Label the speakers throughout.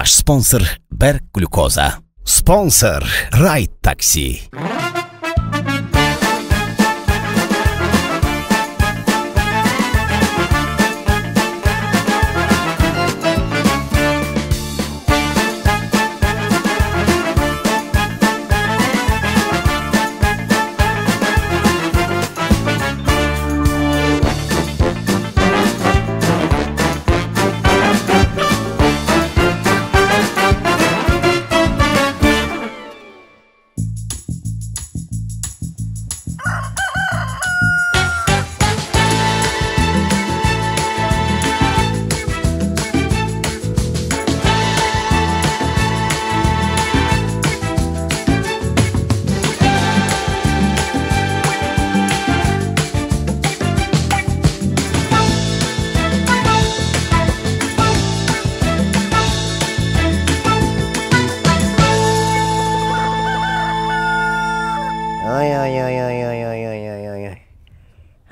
Speaker 1: Ваш спонсор Берг Глюкоза. Спонсор Райт Такси.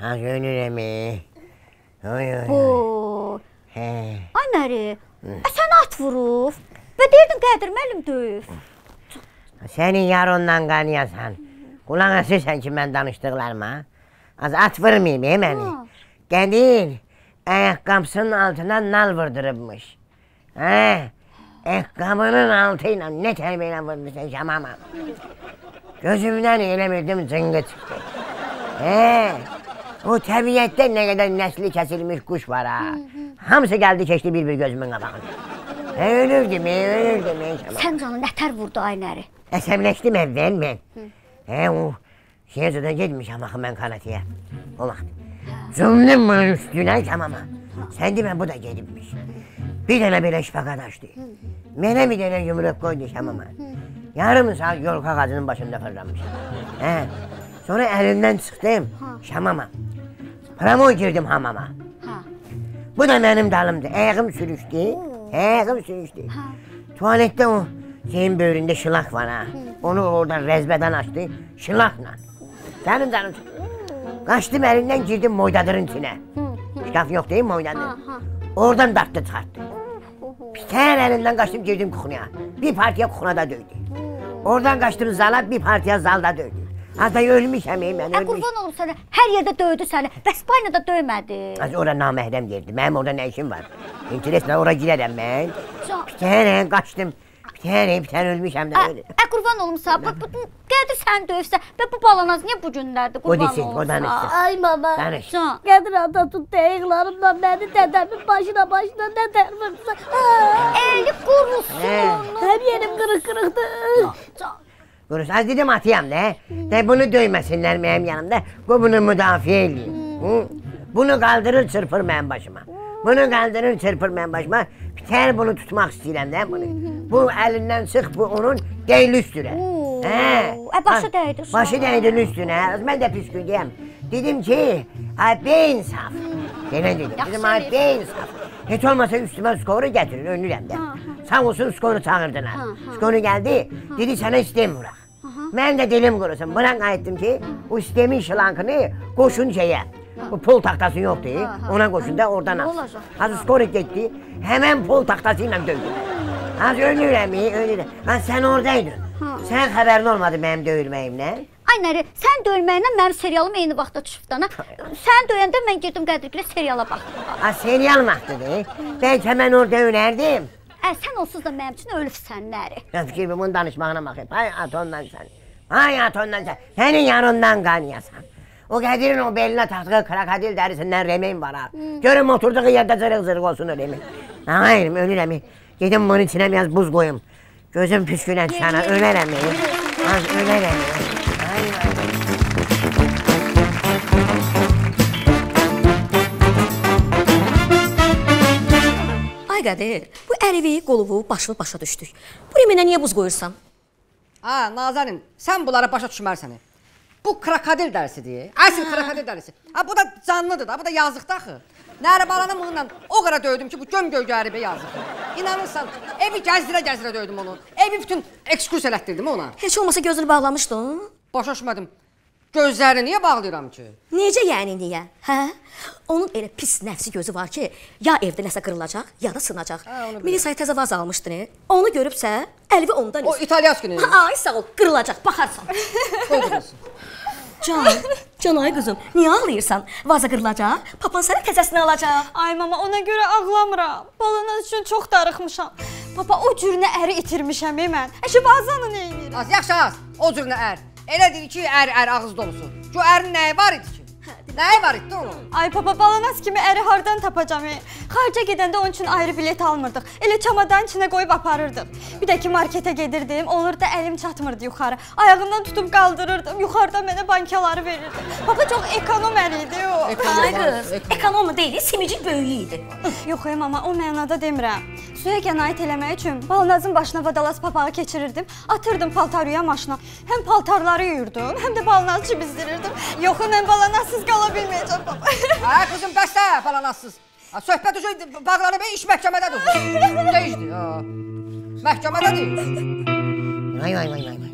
Speaker 1: あ、
Speaker 2: そ
Speaker 1: う
Speaker 2: だみ。Ana re, sanat vuruf. Ve derdim Kadir məlim döyüf.
Speaker 1: Sənin yarından qaniyasan. Qulaq asırsan ki, mən danışdıqlarıma. Az at vurmayayım, ey
Speaker 2: məni.
Speaker 1: Qədir, ayaqqabısının altına nal vurdurubmuş. Hə? Ayaqqabının altı ilə nə tərbiyə ilə vurmuşsan şamama. Gözümdən elə bildim cıngı çıxdı. Hə? O təbiətdə ne kadar nesli kesilmiş kuş var ha. Hamısı geldi keçdi bir bir gözümün qabağına. Ölürdüm, ölürdüm. Şamama.
Speaker 2: Sən canı nətər vurdu ay Nəri?
Speaker 1: Əsəbləşdim əvvəl mən. Hə, o Şehzada getmişəm axı mən karatəyə. O vaxt. Cümlüm bunun üstünə camama. Sən demə bu da gedibmiş. Bir dənə belə şpakat açdı. Mənə bir dənə yumruq qoydu şamama. Yarım saat yolka ağacının başında fırlanmışam. Hə. Sonra əlindən çıxdım ha. şamama. Promo girdim hamama.
Speaker 2: Ha.
Speaker 1: Bu da mənim dalımdır. Ayağım sürüşdü. Ayağım sürüşdü. Ha. Tualetdə o şeyin böyründə şılaq var ha. Onu oradan rəzbədən açdı şılaqla. Mənim dalım Qaçdım əlindən girdim moydadırın içinə. Şkaf yox deyim moydadır. Oradan dartdı çıxartdı. Sen elinden kaçtım girdim kukunuya. Bir partiye kukuna da dövdü. Oradan kaçtım zala bir partiye zalda dövdü. Hatta ölmüşəm ey ben
Speaker 2: Ə
Speaker 1: ölmüş.
Speaker 2: qurban olum sənə. Hər yerdə döydü səni. Bəs baynada döymədi.
Speaker 1: Az ora naməhrəm yerdi. Mənim orada nə işim var? İntereslə ora girərəm mən. Tane qaçdım. Bir tane ölmüşəm də öyle.
Speaker 2: ə qurban olum sənə. Bax bu Qədir sən döysə və bu balanaz niyə bu günlərdə
Speaker 1: O
Speaker 2: qurban
Speaker 1: desin,
Speaker 2: olum.
Speaker 1: o danışsın.
Speaker 3: Ay baba.
Speaker 1: Danış.
Speaker 3: Qədir ata tut ayıqlarımdan məni dədəmin başına başına nə tərmirsə.
Speaker 2: Eli qurusun
Speaker 1: Hə.
Speaker 3: Hər yerim qırıq-qırıqdır.
Speaker 1: Qurus, az dedim atayam da. De bunu döyməsinlər mənim yanımda. Bu bunu müdafiə eləyim. Hı? Bunu qaldırır, çırpır mənim başıma. Bunu qaldırır, çırpır mənim başıma. Tane bunu tutmaq istəyirəm də bunu. Bu əlindən çıx, bu onun deyil üstünə. Hə.
Speaker 2: Ə, başı dəydi.
Speaker 1: Başı dəydi üstünə. Mən də pis gündəyəm. Dedim ki, ay beyin saf. Yenə dedim. Dedim ay beyin saf. Heç olmasa üstümə skoru gətirin, önlürəm də. Sağ olsun skoru çağırdılar. Skoru gəldi, dedi sənə istem vuraq. Mən də dilim qurusun. Buna qayıtdım ki, o istemin şlankını qoşun şeyə. Bu pul taxtası yoxdur. Ona qoşun da oradan al.
Speaker 2: Olacaq.
Speaker 1: Az skoru getdi, həmən pul taxtası ilə döydü. Az ölürəm, ölürəm. Ha sən oradaydın. Sən xəbərin olmadı mənim döyülməyimlə.
Speaker 2: Ay nərə, sən döyməyinə mənim serialım eyni vaxtda çıxıb da. Sən döyəndə mən girdim Qədrgilə seriala baxdım.
Speaker 1: A, serial vaxtıdır. Bəlkə mən orada ölərdim.
Speaker 2: Ə, sən olsuz da mənim üçün ölübsən nəri.
Speaker 1: Rəfiqim, bunun danışmağına baxıb. Ay atondan sən. Ay atondan sən. Sənin yanından qanayasan. O qədirin o belinə taxdığı krokodil dərisindən remin var ha. Hmm. Görüm oturduğu yerdə zırıq-zırıq olsun o remin. Hayır, ölürəm. Gedim bunun içinə biraz buz qoyum. Gözüm püskünə çıxana, ölərəm. Az ölərəm. Ay
Speaker 4: Qədir, bu ərivi, qoluvu, başını başa düşdük. Bu reminə niyə buz qoyursan?
Speaker 5: Ha Nazanin, sən bunlara başa düşmərsən. Bu krokodil dərisidir. Əsl krokodil dərisi. Ha bu da canlıdır da, bu da yazıqdır axı. Nərbalanı bununla o qədər döydüm ki, bu göm gölgə əribə yazıqdır. İnanırsan, evi gəzdirə-gəzdirə döydüm onu. Evi bütün ekskursiya elətdirdim ona.
Speaker 4: Heç olmasa gözünü bağlamışdın?
Speaker 5: Başa düşmədim. Gözlərini niyə bağlayıram ki?
Speaker 4: Necə yəni niyə? Hə? Onun elə pis nəfsi gözü var ki, ya evdə nəsə qırılacaq, ya da sınacaq.
Speaker 5: Hə, onu bilirəm.
Speaker 4: Melisay təzə vaz almışdı ne? Onu görübsə, əlvi ondan
Speaker 5: O
Speaker 4: üstə.
Speaker 5: İtalyaskini.
Speaker 4: Ay sağ ol, qırılacaq, baxarsan. Can, Can ay qızım, niyə ağlayırsan? Vaza qırılacaq, papan sənə təzəsini alacaq.
Speaker 6: Ay mama, ona görə ağlamıram. Balanaz üçün çox darıxmışam. Papa o cürünə əri itirmişəm e mən. Əşi bazanı nə edir?
Speaker 5: Az yaxşı az. O cürünə ər. Elə deyir ki, ər ər ağız dolusu. Şu ərin nəyi var idi ki? Nəyi var idi onun?
Speaker 6: Ay papa, balanaz kimi əri hardan tapacam? E? Xarica gedəndə onun üçün ayrı bilet almırdıq. Elə çamadanın içinə qoyub aparırdıq. Bir də ki marketə gedirdim, olur da əlim çatmırdı yuxarı. Ayağından tutub qaldırırdım. Yuxarıda mənə bankaları verirdi. Papa çox ekonom əri idi o.
Speaker 4: Ay qız, ekonomi deyil, simicin böyüyü idi.
Speaker 6: Yox ey mama, o mənada demirəm. Suya qənaət eləmək üçün balanazın başına vadalas papağı keçirirdim, atırdım paltaruya maşına. Həm paltarları yuyurdum, həm də balanazı cibizdirirdim. Yox, mən balanazsız qala bilməyəcəm papa.
Speaker 5: Ay qızım bəs də falanasız. Ha, Söhbət üzü bağlanıb iş məhkəmədədir. Deyildi. ha. Məhkəmədədir.
Speaker 1: Vay vay vay vay. vay.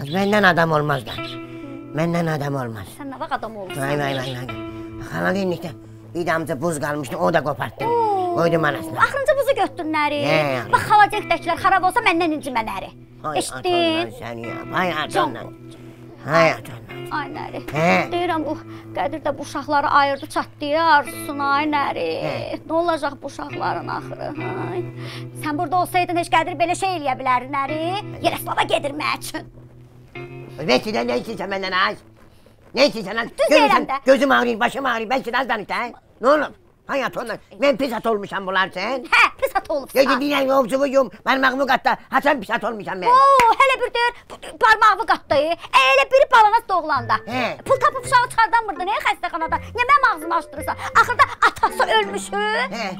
Speaker 1: Az benden adam olmaz da. Benden adam olmaz.
Speaker 2: Sən nə vaxt adam olursan?
Speaker 1: Vay vay vay vay. Hala deyilmişdə bir damcı buz qalmışdı, o da qopartdım. Koydum anasına.
Speaker 2: Axırıncı buzu?
Speaker 1: Nə yəni?
Speaker 2: Bax xalacaqdakılar xarab olsa məndən incimə nəri.
Speaker 1: Hay
Speaker 2: Eşitdin?
Speaker 1: səni ya. Hay atanla. Hay atanla.
Speaker 2: Ay nəri.
Speaker 1: Hə.
Speaker 2: Deyirəm bu Qədir də bu uşaqları ayırdı çatdıya arzusuna ay nəri. Nə olacaq bu uşaqların axırı? Hay. Sən burada olsaydın heç Qədir belə şey eləyə bilərdi nəri? Yerəslava gedirmək üçün.
Speaker 1: Vəsilə nə içirsən məndən az? Ne içirsən lan?
Speaker 2: Düz
Speaker 1: Görürsən,
Speaker 2: deyirəm də.
Speaker 1: Gözüm ağrıyır, başım ağrıyır. Ben biraz danış da. Ne olur? Hayat onlar. Ben pis at olmuşam bunlar sen.
Speaker 2: Hə, pis at olubsan.
Speaker 1: Dedi dinlen yoksuvu yum. Parmağımı katta. Hasan pis at olmuşam ben.
Speaker 2: Oo, hələ bir deyir, parmağı qatdı. Elə biri balanas doğulanda.
Speaker 1: Hə.
Speaker 2: Pul tapıb uşağı çıxardamırdı. Nəyə xəstəxanada? Niyə mənim ağzımı açdırırsan? Axırda atası ölmüş.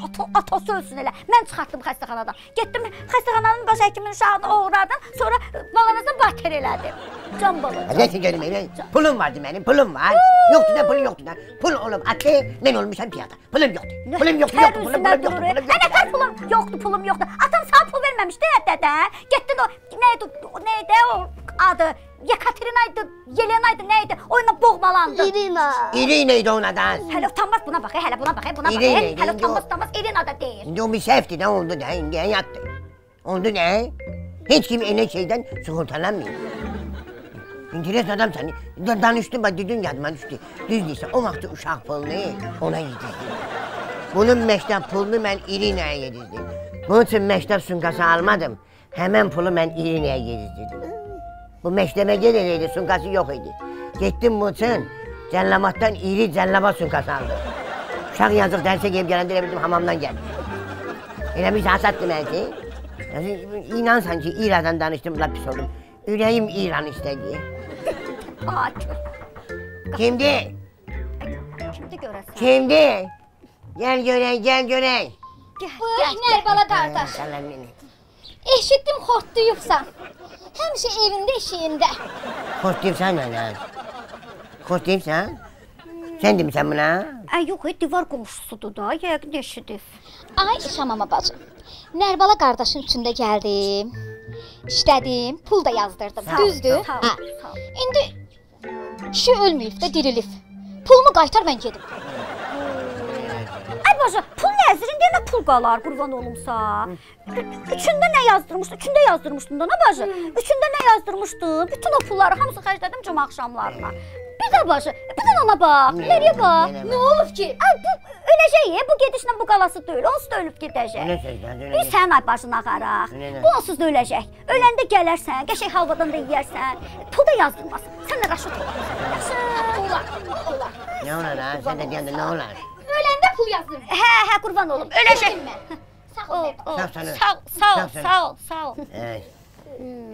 Speaker 2: Ata, atası ölsün elə. Mən çıxartdım xəstəxanadan. Getdim xəstəxananın baş həkiminin uşağını oğradım. Sonra balanasını batır elədim. Can.
Speaker 1: Ne sikerim öyle? Pulum vardı benim, pulum var. Yoktu da pulun yoktu da. Pul olup attı, ben olmuşam piyada. Pulum yoktu. Pulum
Speaker 2: Hər
Speaker 1: yoktu, pulum, pulum yoktu,
Speaker 2: durur.
Speaker 1: pulum yoktu.
Speaker 2: nə qədər pulum? Yoxdur, pulum yoxdur. Atam sana pul verməmişdi dədə. Getdin o neydi? o- Neydi o adı? Yekaterina idi, Yelena idi, neydi? Oyunla boğmalandı.
Speaker 3: İrina.
Speaker 1: İri neydi ona da?
Speaker 2: Hələ utanmaz buna bax, hələ buna bax, buna bax. Hələ utanmaz, utanmaz. Irina da deyir.
Speaker 1: Şimdi o bir sefti ne oldu da, indiye yattı. Oldu ne? Hiç kim öyle şeyden sigortalanmıyor. İnteres adam seni. Da, danıştım bak dedin yadıma düştü. Düz değilse o vakti uşak pulunu ona yedirdim. Bunun mektep pulunu ben İrina'ya yedirdim. Bunun için mektep sunkası almadım. Hemen pulu ben İrina'ya yedirdim. Bu mektebe gelirdi sunkası yok idi. Gittim bunun için cellamattan iri cellama sunkası aldım. Uşaq yazıq dərsə gəlib gələndə elə bildim hamamdan gəldi. Elə bir hasat deməkdir. Yəni inansan ki, İrandan danışdım, la pis oldum. Ürəyim İran istədi.
Speaker 2: Ay,
Speaker 1: Kimdi?
Speaker 2: kimdi görəsən?
Speaker 1: Kimdi? Gəl görək, gəl görək.
Speaker 7: Buyur, Nərbala qardaş.
Speaker 1: Salam məni.
Speaker 7: Eşitdim xortduyubsan. Həmişə evində işiyində.
Speaker 1: Xoş deyibsən mənə. Xoş deyibsən? Sən demisən buna?
Speaker 2: Ay yox, divar qonşusudur da, yəqin eşidib.
Speaker 7: Ay Şamama bacı. Nərbala qardaşın üçündə gəldim. İşlədim, pul da yazdırdım.
Speaker 2: Sağ
Speaker 7: Düzdür?
Speaker 2: sağ
Speaker 7: Hə. İndi kişi ölməyib də dirilib. Pulumu qaytar mən gedim.
Speaker 2: Bacı, pul nəzirində nə pul qalar, qurban olumsa. Üçündə nə yazdırmışdı? Üçündə yazdırmışdın da nə bacı? Üçündə nə yazdırmışdın? Bütün o pulları hamısı xərclədim cümə axşamlarına. Bir də bacı, bir də ona bax. Nəriyə bax?
Speaker 7: Nə olub ki?
Speaker 2: Ay bu öləcək, ya, bu gedişlə bu qalası deyil. Onsuz da ölüb gedəcək.
Speaker 1: Elə sözlər, elə.
Speaker 2: Bir sən ay başına axaraq. Bu onsuz da öləcək. Öləndə gələrsən, qəşəng halvadan da yeyərsən. Pul da yazdırmaz. Sən də raşit olarsan. Yaxşı.
Speaker 7: Olar, olar.
Speaker 1: Nə olar ha? Sən də deyəndə nə olar?
Speaker 7: Öləndə pul yazdım.
Speaker 2: Hə, hə, qurban olum. Öləcək.
Speaker 7: Sağ ol.
Speaker 1: Sağ sənə.
Speaker 2: Sağ, sağ ol,
Speaker 1: Sağ
Speaker 2: ol, sağ ol.
Speaker 1: Hey.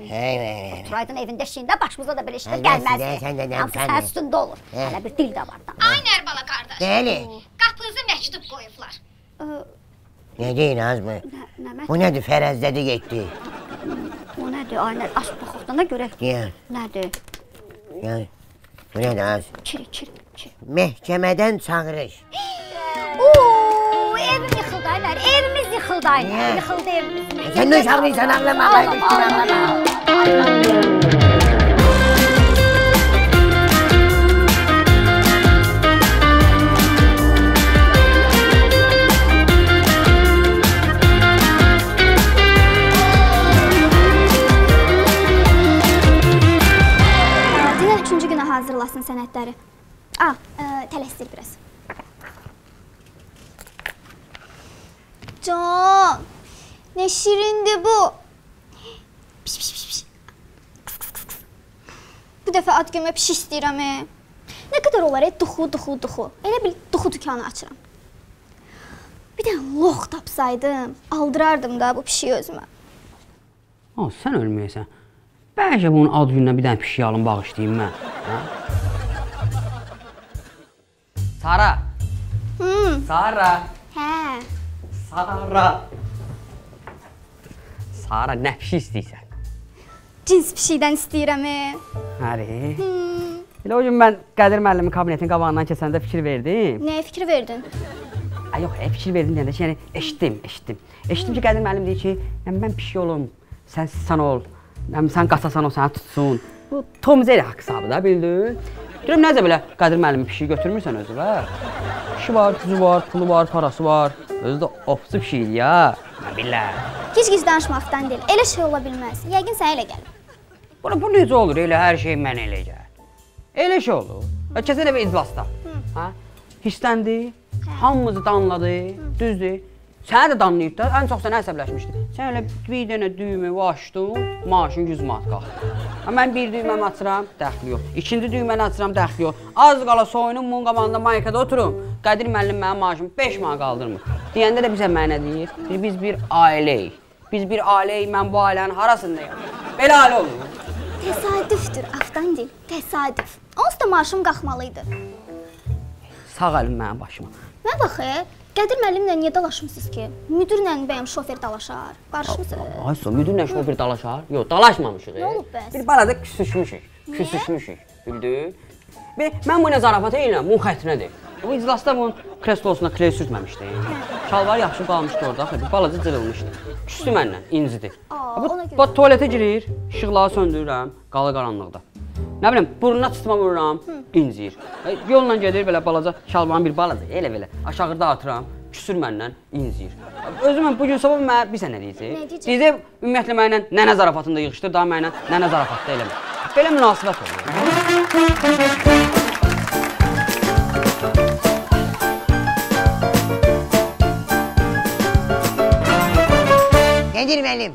Speaker 1: Hey, hey.
Speaker 2: Turaydın evində işində başımıza da belə işlər
Speaker 1: Əlbəttə,
Speaker 2: gəlməzdi.
Speaker 1: sən də nə
Speaker 2: Hamısı
Speaker 1: sən
Speaker 2: sənin
Speaker 1: də.
Speaker 2: üstündə olur.
Speaker 1: Hə.
Speaker 2: Hələ bir dil də var da.
Speaker 7: Ay Nərbala qardaş.
Speaker 1: Bəli.
Speaker 7: Qapınıza məktub qoyublar.
Speaker 1: Nə deyir Azmı? Bu nədir? Fərəzlədi getdi.
Speaker 2: o nədir? Ay nə aç baxdana görə.
Speaker 1: Deyər.
Speaker 2: Nədir?
Speaker 1: Yəni, bu nədir az?
Speaker 2: Kiri, kiri
Speaker 1: məhkəmədən çağırış.
Speaker 2: Ooo, evim yıxıldı Aylar, evimiz yıxıldı Aylar, yıxıldı evimiz.
Speaker 1: Sən nə çağırırsan ağlama, ağlama, ağlama. Üçüncü günə hazırlasın sənətləri ağlama.
Speaker 8: Hə, tələsdir biraz. Can, nə şirindir bu. Piş, piş, piş, piş. Bu dəfə ad günümə piş istəyirəm. e. Nə qədər olar? E? Duxu, duxu, duxu. Elə bil duxu dükanı açıram. Bir də lox tapsaydım, aldırardım da bu pişiyi özümə.
Speaker 9: Ha, sən ölməyəsən. Bəlkə bunun ad gününə bir dənə pişik alım bağışlayım mən. Hə? Sara.
Speaker 8: Hmm,
Speaker 9: Sara.
Speaker 8: hə.
Speaker 9: Sara. Sara, nə pişik istəyirsən?
Speaker 8: Cins pişikdən istəyirəm.
Speaker 9: Həri. Elə o gün mən Qədir müəllimin kabinetinin qabağından keçəndə fikir verdim.
Speaker 8: nəyə fikir verdin?
Speaker 9: Ay yox, e, fikir verdim deyəndə ki, yəni eşitdim, eşitdim. Eşitdim ki, Qədir müəllim deyir ki, yəni mən pişik olum, sən sən ol. Yəni sən qaçasan o səni tutsun. Bu Tom Zeri haqq hesabı da bildin? Deyirəm necə belə Qədir müəllimi pişik götürmürsən özünə? İşi var, gücü var, pulu var, parası var. Özü də ofsu pişik ya. Nə bilirəm.
Speaker 8: Gic-gic danışmaqdan deyil. Elə şey ola bilməz. Yəqin sənə elə gəlir.
Speaker 9: Buna bu necə olur? Elə hər şey mənə elə gəlir. Elə şey olur. Və Keçən dəfə iclasda. Hə? Hissləndi. Hamımızı danladı. Düzdür. Səni də danlayıb da, ən çox sənə əsəbləşmişdi. Sən elə bir dənə düymə açdın, maaşın 100 manat qalxdı. Mən bir düyməni açıram, dəxli yox. İkinci düyməni açıram, dəxli yox. Az qala soyunum bunun qabağında maykada oturum. Qədir müəllim mənim maaşımı 5 manat qaldırmır. Deyəndə də bizə mənə deyir, deyir, biz bir ailəyik. Biz bir ailəyik, mən bu ailənin harasındayım? Belə ailə olur.
Speaker 8: Təsadüfdür, Afdandil. Təsadüf. Onsuz da maaşım qalxmalı idi.
Speaker 9: Sağ əlim mənim başıma.
Speaker 8: Nə bax, e, Qədir müəllimlə niyə dalaşmısınız ki? Müdirlə bəyəm şofer dalaşar. Barışmısınız?
Speaker 9: Ay, so müdirlə şoför dalaşar? Yox, dalaşmamışıq.
Speaker 8: Nə olub bəs?
Speaker 9: Bir balada küsüşmüşük. Küsüşmüşük. Bildin? Mən bu nə zarafat edirəm, bunun xətrinədir. Bu iclasda bunun kreslosuna kley sürtməmişdi. Şalvar yaxşı qalmışdı orada, axı bir balaca cırılmışdı. Küstü məndən, incidi. Bu, bu tualetə girir, işıqları söndürürəm, qalı qaranlıqda. Nə bilim, burnuna çıxma vururam, incir. E, Yolla gedir belə balaca şalvarın bir balaca, elə belə aşağıda atıram, küsür məndən, incir. Özüm bu gün sabah mənə bir sənə deyəcək.
Speaker 8: Nə deyəcək?
Speaker 9: Ümumiyyətlə mənlə nənə zarafatında yığışdır, daha mənlə nənə zarafatda eləmə. Belə münasibət olur.
Speaker 1: Nedir müəllim?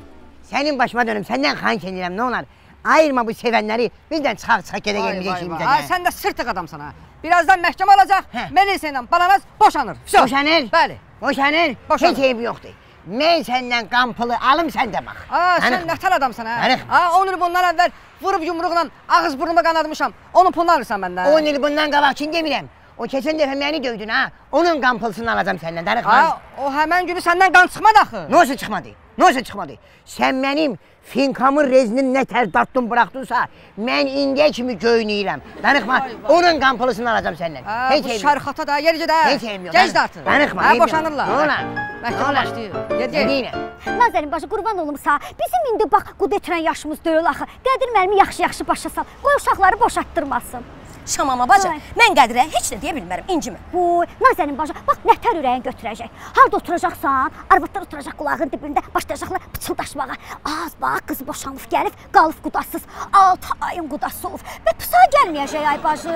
Speaker 1: Sənin başıma dönüm, səndən xahiş edirəm, nə olar? Ayırma bu sevənləri, bizdən çıxaq çıxaq gedə gəlməyəcək
Speaker 5: vay. Ay,
Speaker 1: də.
Speaker 5: sən də sırtıq adamsan ha. Birazdan məhkəmə olacaq.
Speaker 1: Hə.
Speaker 5: Melisa ilə balanaz boşanır. Vso.
Speaker 1: Boşanır?
Speaker 5: Bəli.
Speaker 1: Boşanır,
Speaker 5: Boşanır.
Speaker 1: heç eybi yoxdur. Mən səndən qampılı alım, sən də bax.
Speaker 5: Aa, sən nətər adamsan ha? Ha, 10 il bundan əvvəl vurub yumruqla ağız burnumu qanadmışam. Onun pulunu alırsan məndən.
Speaker 1: 10 il bundan qabaq kim demirəm. O keçən dəfə məni döydün ha. Onun qampılsını alacam səndən, darıxma.
Speaker 5: Ha, o həmən günü səndən qan çıxmadı axı.
Speaker 1: Nə olsa çıxmadı? Nə olsa çıxmadı? Sən mənim finkamın rezinin nə tər daddım buraxdınsa, mən indiyə kimi göynəyirəm. Danıxma, onun qampılısını alacam səndən. Heç
Speaker 5: bu şərxata da yericə də.
Speaker 1: Heç eybi yox.
Speaker 5: Gec də atır.
Speaker 1: Danıxma, yox.
Speaker 5: boşanırlar.
Speaker 1: Nə olar?
Speaker 5: Məhkəmə başlayır.
Speaker 1: Nə
Speaker 5: get.
Speaker 1: deyirəm?
Speaker 2: Nazanin bacı qurban olumsa, bizim indi bax qud etirən yaşımız deyil axı. Qədir müəllimi yaxşı-yaxşı başa sal. Qoy uşaqları boşatdırmasın.
Speaker 4: Şamama bacı, mən Qədirə heç nə deyə bilmərəm, incimə.
Speaker 2: Bu Nazanin bacı, bax nətər ürəyin götürəcək. Harda oturacaqsan, arvadlar oturacaq qulağın dibində, başlayacaqlar pıçıldaşmağa. Az bax, qız boşanıb gəlib, qalıb qudasız. 6 ayın qudası olub. Və pısa gəlməyəcək ay bacı.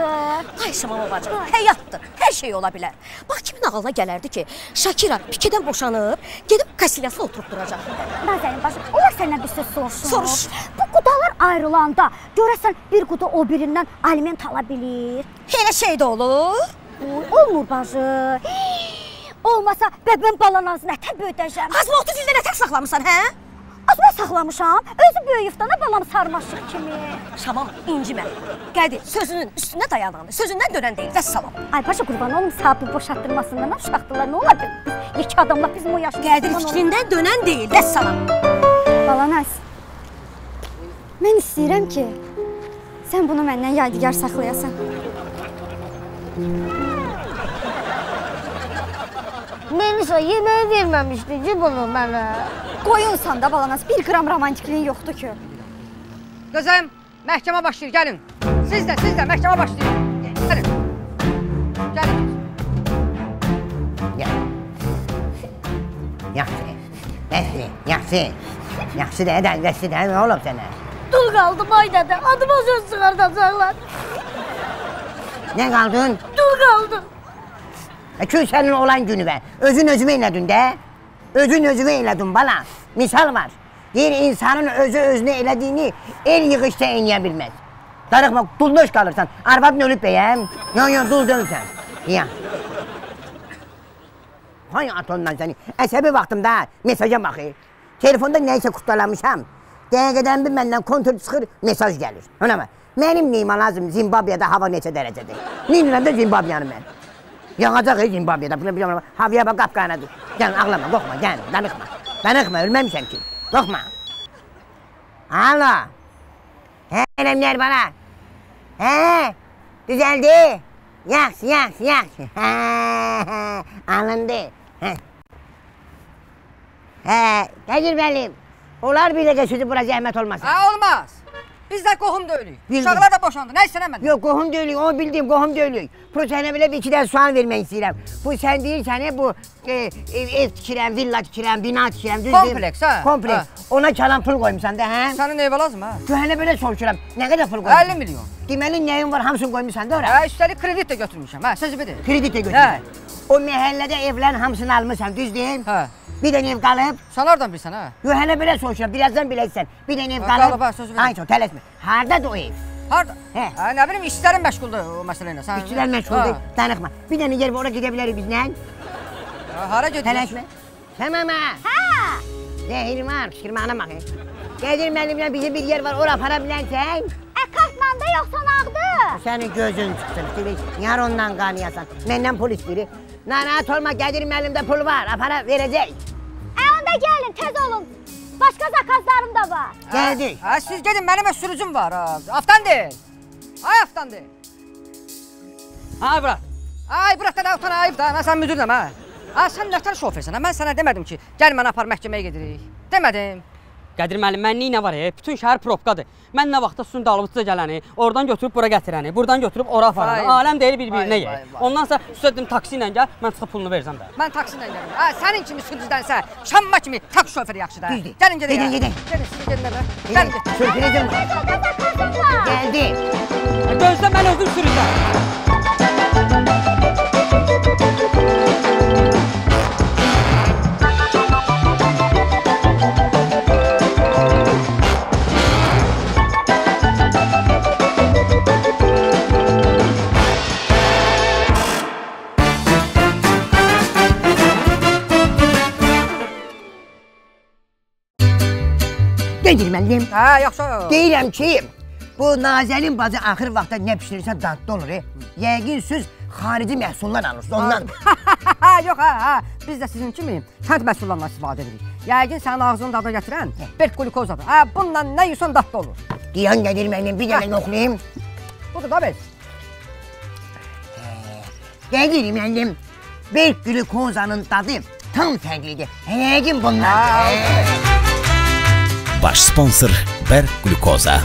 Speaker 4: Ay Şamama bacı, həyatdır, hər şey ola bilər. Bax kimin ağlına gələrdi ki, Şakira Pikedən boşanıb, gedib Kasilyasla oturub duracaq.
Speaker 2: Nazanin bacı, olar səndən bir söz soruşum.
Speaker 4: Soruş.
Speaker 2: Bu qudalar ayrılanda görəsən bir quda o birindən aliment ala bilir.
Speaker 4: Elə şey də olur.
Speaker 2: Oy, olmur bacı. Olmasa bəbən balanaz nətə böyüdəcəm.
Speaker 4: Az 30 ildə nətər saxlamısan, hə?
Speaker 2: Az mən saxlamışam. Özü böyüyübdana balam sarmaşıq kimi.
Speaker 4: Şamam, incimə. Qədir sözünün üstünə dayanandır. Sözündən dönən deyil, vəssalam.
Speaker 2: Ay bacı qurban olum sahibi boşatdırmasından uşaqdılar nə ola? Biz yekə adamlar bizim o yaşımızda.
Speaker 4: Qədir fikrindən dönən deyil, vəssalam.
Speaker 2: Balanaz. Mən istəyirəm ki, sən bunu məndən yadigar saxlayasan.
Speaker 3: Melisa yeməyi verməmişdi ki bunu mənə.
Speaker 2: Qoyunsan da balanaz, bir qram romantikliyin yoxdur ki.
Speaker 5: Qızım, məhkəmə başlayır, gəlin. Siz də, siz də məhkəmə başlayır. Gəlin. Gəlin.
Speaker 1: Gəl. Yaxşı. Bəsdir, yaxşı. Yaxşı da, dəqiqəsi də, nə olub sənə?
Speaker 3: Dul qaldım ay dədə. Adıma söz çıxardacaqlar.
Speaker 1: Ne kaldın?
Speaker 3: Dul kaldım.
Speaker 1: E, kül senin olan günü be. Özün özüme eyledin de. Özün özüme eyledin bala. Misal var. Bir insanın özü özüne elediğini el yığışta eyleyebilmez. Darıkma, dulloş kalırsan. Arvadın ölüp beyem. Yo yo, dul dönsen. Ya. Hay atondan seni. Əsəbi vaxtımda mesaja baxır. Telefonda nəysə kutlamışam. Dəqiqədən bir məndən kontrol çıxır, mesaj gəlir. Bax. Mənim neyimə lazım Zimbabviyada hava neçə dərəcədir? Neyinlə də Zimbabviyanı mən. Yanacaq ey bilməm. Havaya bax qapqanadır. Gəl ağlama, qorxma, gəl, danışma. Danışma, ölməmişəm ki. Qorxma. Alo. Hə, eləmlər bana. Hə, düzəldi. Yaxşı, yaxşı, yaxşı. Hə, hə, alındı. Hə. Hə, Təcir müəllim. Olar bir dəqiqə sözü bura zəhmət olmasın.
Speaker 5: Ha olmaz. Biz də qohum.
Speaker 1: Bildim.
Speaker 5: Uşaqlar da boşandı. Nə istənəm mən?
Speaker 1: Yox, qohum deyilik, onu bildim, qohum deyilik. Bu sənə belə bir iki dənə sual vermək istəyirəm. Bu sən deyirsən, bu e, ev tikirəm, villa tikirəm, bina tikirəm?
Speaker 5: Kompleks, hə?
Speaker 1: Kompleks. Ona çalan pul qoymusan da, hə?
Speaker 5: Sənin evə lazım ha?
Speaker 1: Gühənə belə soruşuram. Nə qədər pul qoymusan?
Speaker 5: 50 milyon.
Speaker 1: Deməli nəyin var, hamısını qoymusan da ora?
Speaker 5: Ha, üstəlik kredit də götürmüşəm. Ha, sözü budur.
Speaker 1: Kredit də götürmüsən. O məhəllədə evlərin hamısını almısan, düzdür?
Speaker 5: Hə.
Speaker 1: Bir dənə ev qalıb.
Speaker 5: Sən hardan bilirsən ha?
Speaker 1: Gühənə belə soruşuram, birazdan biləcəksən. Bir dənə ev
Speaker 5: Ha,
Speaker 1: qalıb.
Speaker 5: qalıb, ha, sözü verin.
Speaker 1: Ay, çox tələsmə. Hardadır o ev?
Speaker 5: Harda?
Speaker 1: Hə.
Speaker 5: Ha, nə bilim işlərim məşğuldur o məsələ ilə. Sən
Speaker 1: İşçilər məşğuldur,
Speaker 5: Ha.
Speaker 1: danışma. Bir dənə yer var, ora gedə bilərik bizlə.
Speaker 5: Ha, Hara gediyorsun?
Speaker 1: Tələşmə. Tamam ha.
Speaker 2: Hə.
Speaker 1: Zəhir var, şirmanə baxın. Gedir mənimlə bizi bir yer var, ora apara bilərsən.
Speaker 2: Əkartmanda yoxsa nağdı?
Speaker 1: Sənin gözün çıxsın, Filiz. Yar ondan qaniyasan. Məndən pul istəyir. Narahat olma, gedir məlimdə pul var, apara verəcək.
Speaker 2: Ə, onda gəlin, tez olun. Başqa zakazlarım da var.
Speaker 1: Gəldik.
Speaker 5: Ha, siz gedin mənim öz sürücüm var ha. Aftan deyil. Ay aftan deyil.
Speaker 9: Ha bura.
Speaker 5: Ay bırak da nə utan ayıb da. Mən sən müdürəm ha. Ha sən nətər şofersən ha? Mən sənə demədim ki, gəl məni apar məhkəməyə gedirik. Demədim.
Speaker 9: Qədir müəllim, mənlik nə var e? Bütün şəhər propkadır. Mən nə vaxtda suyun dalğıcıca gələni, oradan götürüb bura gətirəni, buradan götürüb ora aparanı. Aləm deyil bir-birinə yer. Ondan sonra üstədim taksi ilə gəl, mən çıxıb pulunu versəm də.
Speaker 5: Mən taksi ilə gəlirəm. Ha, sənin kimi sürücüdənsə, şamma kimi taksi şoförü yaxşıdır.
Speaker 1: Düzdür.
Speaker 5: Gəlin gedək.
Speaker 1: Gedin, gedin.
Speaker 5: Gedin, siz gedin ərə. Gəlin. Gedin.
Speaker 1: Var. Gəldi.
Speaker 9: Gözlə mən özüm sürəcəm.
Speaker 1: Gedir mənim.
Speaker 5: Ha, yaxşı.
Speaker 1: Deyirəm ki, bu Nazənin bacı axır vaxtda nə bişirirsə dadlı olur. E. Yəqin siz xarici məhsullar alırsınız ondan.
Speaker 5: Ha, yox ha, ha. Biz də sizin kimi kənd məhsullarından istifadə edirik. Yəqin sənin ağzının dadına gətirən berk glukozadır. Ha, bununla nə yusan dadlı olur.
Speaker 1: Deyən gedir mənim, bir dənə yoxlayım.
Speaker 5: Budur da biz.
Speaker 1: Gedir mənim. Berk glukozanın dadı tam fərqlidir. Yəqin bundan.
Speaker 10: Baş sponsor Berk Glukoza.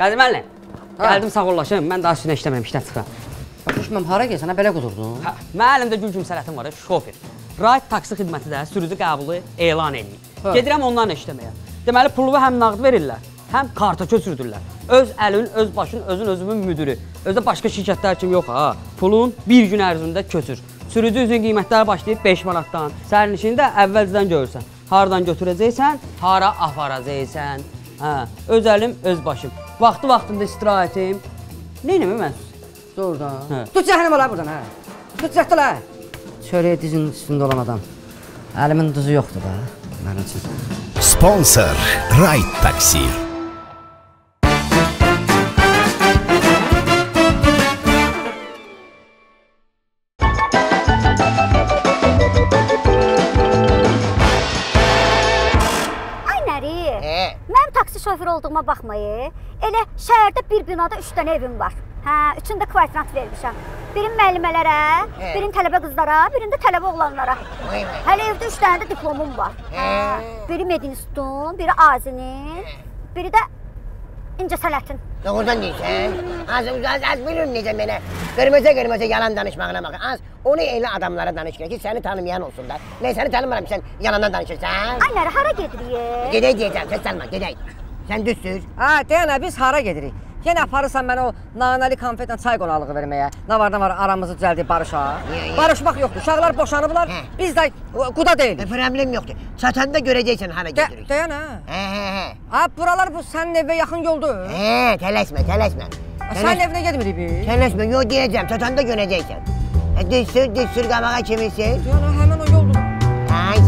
Speaker 9: Qədir müəllim, gəldim sağollaşım. Mən daha üstünə işləməm, işdən çıxıram.
Speaker 5: Düşməm hara gəlsən, belə qudurdun?
Speaker 9: Hə, mənim əlimdə gül kimi sənətim var, şofer. Rayt taksi xidməti də sürücü qəbulu elan.
Speaker 5: Hə.
Speaker 9: Gedirəm ondan işləməyə. Deməli pulu həm nağd verirlər, həm karta köçürdürlər. Öz əlin, öz başın, özün özünün müdürü. Özdə başqa şirkətlər kimi yox ha. Pulun bir gün ərzində köçür. Sürücü üzrə qiymətlər başlayır 5 manatdan. Sərnişini də əvvəlcədən görürsən. Hardan götürəcəksən, hara aparacaqsan. Hə, öz əlim, öz başım. Vaxtı vaxtında istirahətim. Neynəmə mən?
Speaker 5: Doğrudan.
Speaker 9: Hə.
Speaker 5: Tut cəhənnəm ola buradan hə. Tut cəhətdə la. Çörəyə dizin üstündə olan adam. Əlimin duzu yoxdur da mənim üçün.
Speaker 10: Sponsor Ride Taxi.
Speaker 1: Hə.
Speaker 2: Mənim taksi şoförü olduğuma baxmayın. Elə şəhərdə bir binada 3 dənə evim var. Hə, üçündə kvadrat vermişəm. Birini müəllimələrə,
Speaker 1: Hə.
Speaker 2: birini tələbə qızlara, birini də tələbə oğlanlara.
Speaker 1: Vay.
Speaker 2: Hələ evdə 3 dənə də diplomum var.
Speaker 1: Hə.
Speaker 2: Biri Mediniston, biri Azinin, biri də İncə sələtin.
Speaker 1: Doğrudan deyirsən? Az az az bilirəm necə mənə qırmızı qırmızı yalan danışmağına bax. Az onu elə adamlara danış ki, səni tanımayan olsun da. Nə səni tanımıram, sən yalandan danışırsan.
Speaker 2: Ay nərə hara gedirik?
Speaker 1: Gedək deyəcəm, səs salma, gedək. Sən düzsüz.
Speaker 5: Ha, deyənə biz hara gedirik? Yenə aparırsan mənə o nanəli konfetlə çay qonalığı verməyə. Nə var nə var aramızı düzəldib barışaq. Barışmaq yoxdur. Uşaqlar boşanıblar.
Speaker 1: Hə.
Speaker 5: Biz də quda
Speaker 1: E,
Speaker 5: deyilik.
Speaker 1: problem yoxdur. Çatanda görəcəksən hara
Speaker 5: De,
Speaker 1: gedirik.
Speaker 5: deyənə.
Speaker 1: Hə, hə, hə.
Speaker 5: Ha, buralar bu sənin evə yaxın yoldur.
Speaker 1: Hə, tələsmə, tələsmə.
Speaker 5: Ha, Sənin evinə getmirik biz.
Speaker 1: Tələsmə, yox deyəcəm, çatanda görəcəksən. E, Düz sür, düz sür qabağa kiminsin?
Speaker 5: Deyənə həmin o yoldur.
Speaker 1: Ay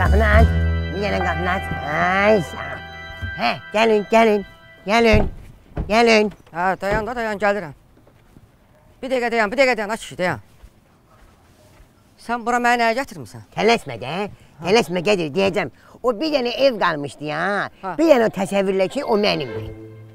Speaker 1: Qapını aç. Bir dənə qapını aç. Ay sağ. Hə, gəlin, gəlin. Gəlin. Gəlin.
Speaker 5: Hə, dayan da, dayan, gəlirəm. Bir dəqiqə dayan, bir dəqiqə dayan, aç dayan. Sən bura mənə nəyə gətirmisən?
Speaker 1: Tələsmə də. Tələsmə gedir deyəcəm. O bir dənə ev qalmışdı ya.
Speaker 5: Ha.
Speaker 1: Bir dənə təsəvvürlə ki, o mənimdir.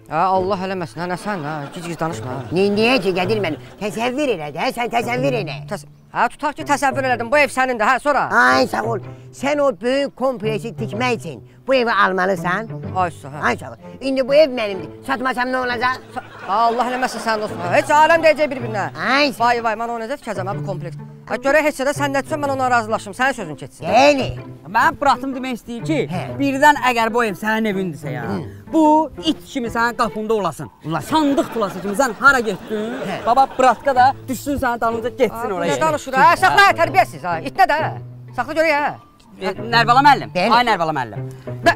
Speaker 5: Hə, Allah eləməsin. Hə, nə sən, hə, gic-gic danışma.
Speaker 1: Ni niyə ki, gedir mənim? Təsəvvür elə də, sən təsəvvür elə.
Speaker 5: Təs hə, tutaq ki, təsəvvür elədim. Bu ev sənindir, hə, sonra.
Speaker 1: Ay sağ ol. Sən o böyük kompleksi tikmək üçün bu evi almalısan.
Speaker 5: Ay sağ, hə.
Speaker 1: Ay ol. İndi bu ev mənimdir. Satmasam nə olacaq?
Speaker 5: Allah eləməsin sən olsun. Heç aləm deyəcək bir-birinə.
Speaker 1: Ay sağ
Speaker 5: Vay vay, mən onu necə tikəcəm ha bu kompleks. Ha görə heç də sən nə düşsən mən onunla razılaşım. Sənin sözün keçsin.
Speaker 1: Bəli.
Speaker 9: Mən Buratım demək istəyir ki,
Speaker 1: Hə.
Speaker 9: birdən əgər bu ev sənin evindirsə ya, bu it kimi sənin qapında olasın.
Speaker 1: Olasın.
Speaker 9: Sandıq tulası kimi sən hara getdin?
Speaker 1: Hə.
Speaker 9: Baba Buratka da düşsün sənin dalınca getsin
Speaker 5: Ha,
Speaker 9: oraya.
Speaker 5: Nə danışır? Hə, saxla, hə, tərbiyəsiz ha. İtdə də. Saxla görək hə.
Speaker 9: Nərbala müəllim. Ay Nərbala müəllim.
Speaker 5: Bə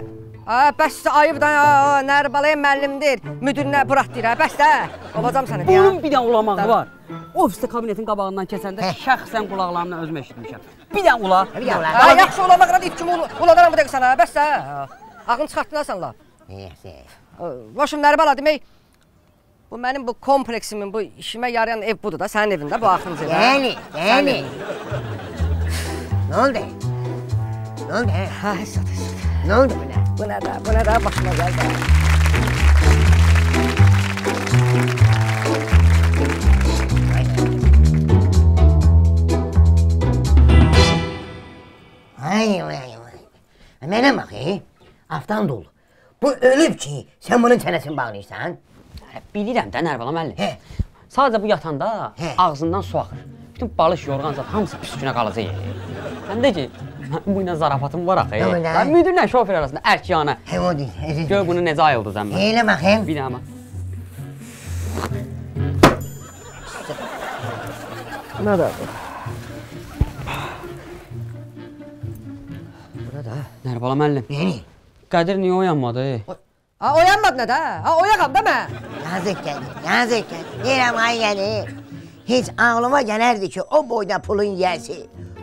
Speaker 5: bəs sizə ayıbdan ha, Nərbalaya müəllimdir. Müdirinə Burat deyir. Bəs də. Qovacam səni deyə.
Speaker 9: Bunun bir dənə ulamağı var. Ofisdə kabinetin qabağından keçəndə
Speaker 1: Hə.
Speaker 9: şəxsən qulaqlarımla özüm eşitmişəm. Bir dənə ula.
Speaker 1: Bir dənə ula.
Speaker 5: Ha, yaxşı olamaqla it kimi ul- uladaram bu dəqiqə sənə. Bəs də. Çıxartdın sən la. Başım Nərbala demək bu mənim bu kompleksimin, bu işimə yarayan ev budur da, sənin evində, bu axırıncı ev. hə?
Speaker 1: Bəli,
Speaker 5: Sənin
Speaker 1: bəli.
Speaker 5: Evin.
Speaker 1: Nə oldu? Nə oldu? hə?
Speaker 5: Ha, hesab, hesab.
Speaker 1: Nə oldu buna?
Speaker 5: Bu nə də, bu nə də başıma gəldi.
Speaker 1: Ay vay vay. Mənə bax, aftan dolu. Bu ölüb ki, sən bunun çənəsini bağlayırsan.
Speaker 9: Bilirəm də Nərbala müəllim.
Speaker 1: Hə.
Speaker 9: Sadəcə bu yatanda
Speaker 1: Hə.
Speaker 9: ağzından su axır. Bütün balış, yorğan zat hamısı pis günə qalacaq yeri. Həm də ki, bu ilə zarafatım var axı. Mən müdirlə şofer arasında ərk yana.
Speaker 1: Hə, o deyil.
Speaker 9: Gör bunu necə ayıldızam mən.
Speaker 1: Elə baxım.
Speaker 9: Bir.
Speaker 5: Bu nə də? Bu nə də?
Speaker 9: Nərbala müəllim.
Speaker 1: Bəli.
Speaker 9: Qədir niyə oyanmadı?
Speaker 5: Ha, oyanmadın nə də? Ha, oyağam da mən.
Speaker 1: Yazıq gəlir, yazıq gəlir. Deyirəm ay gəlir. Heç ağlıma gələrdi ki, o boyda pulun yiyəsi,